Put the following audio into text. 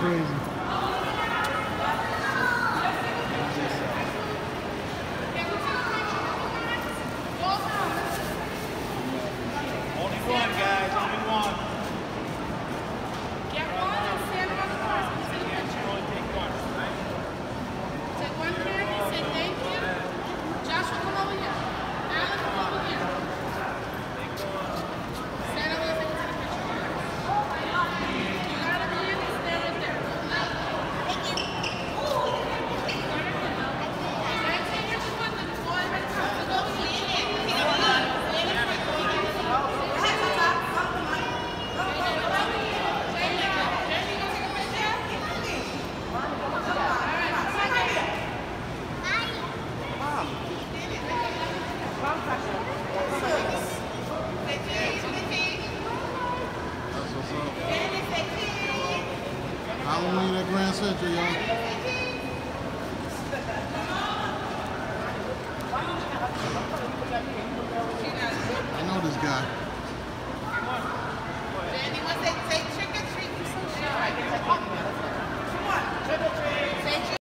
crazy. What's up. Halloween at Grand Central, y'all.